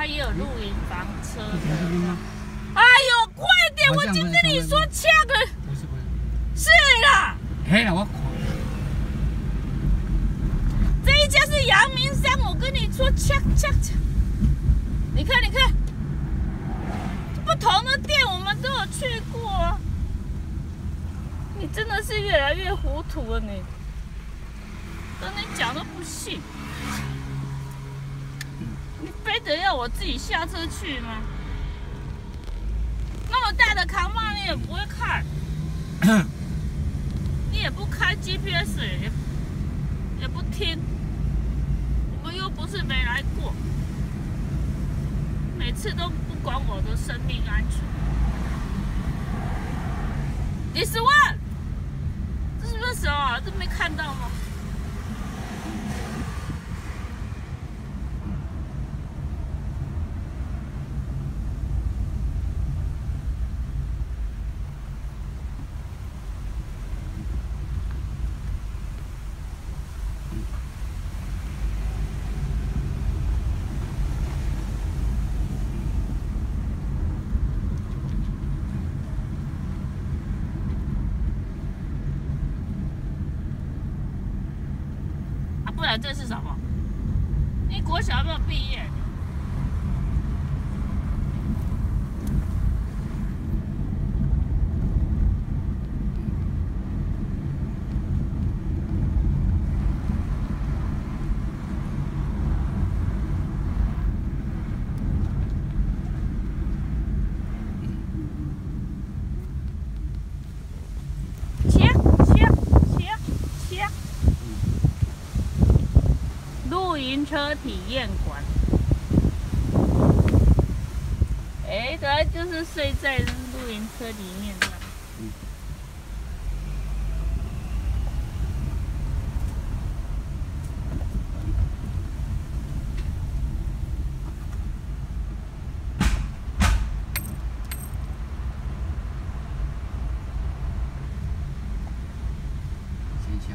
他也有露营房车。哎呦，快点！我已经跟你说掐个。不是不是。是啦。哎呀，我看。这一家是阳明山，我跟你说掐掐掐。你看，你看。不同的店我们都有去过、啊，你真的是越来越糊涂了，你，跟你讲都不信。你非得要我自己下车去吗？那么大的扛棒你也不会看，你也不开 GPS，也也不听，我们又不是没来过，每次都不管我的生命安全。This one，这是不是什么？这没看到吗？不然这是什么？你国小没有毕业？车体验馆，哎，主要就是睡在露营车里面。嗯。先下。